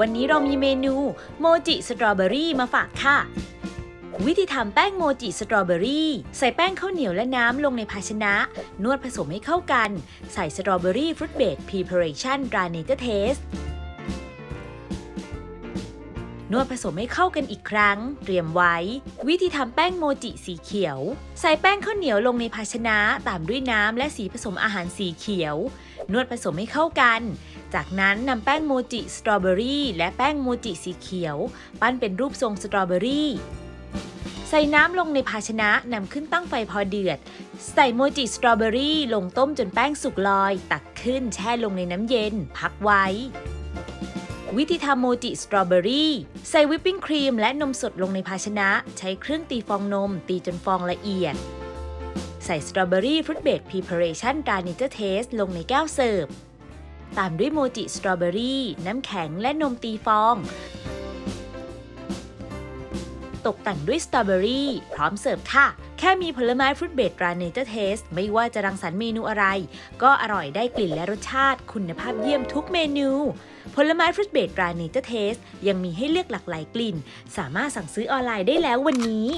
วันนี้เรามีเมนูโมจิสตรอเบอรี่มาฝากค่ะ วิธีทำแป้งโมจิสตรอเบอรี่ ใส่แป้งข้าวเหนียวและน้ำลงในภาชนะ นวดผสมให้เข้ากัน ใส่สตรอเบอรี่ fruit based preparation ตรา Nature Taste นวดผสมให้เข้ากันอีกครั้ง เตรียมไว้ วิธีทำแป้งโมจิสีเขียว ใส่แป้งข้าวเหนียวลงในภาชนะ ตามด้วยน้ำและสีผสมอาหารสีเขียว นวดผสมให้เข้ากัน จากนั้นนำแป้งโมจิสตรอเบอรี่และแป้งโมจิสีเขียว ปั้นเป็นรูปทรงสตรอเบอรี่ ใส่น้ำลงในภาชนะนำขึ้นตั้งไฟพอเดือด ใส่โมจิสตรอเบอรี่ลงต้มจนแป้งสุกลอย ตักขึ้นแช่ลงในน้ำเย็น พักไว้ วิธีทำโมจิสตรอเบอรี่ ใส่วิปปิ้งครีมและนมสดลงในภาชนะ ใช้เครื่องตีฟองนม ตีจนฟองละเอียด ใส่สตรอเบอรี่ fruit based preparation Da Nature Taste ลงในแก้วเสิร์ฟ ตามด้วยโมจิสตรอเบอรี่ น้ำแข็งและนมตีฟอง ตกแต่งด้วยสตรอเบอรี่ พร้อมเสิร์ฟค่ะ แค่มีผลไม้ fruit based Da Nature Taste ไม่ว่าจะรังสรรค์เมนูอะไร ก็อร่อยได้กลิ่นและรสชาติ คุณภาพเยี่ยมทุกเมนู ผลไม้ fruit based Da Nature Taste ยังมีให้เลือกหลากหลายกลิ่น สามารถสั่งซื้อออนไลน์ได้แล้ววันนี้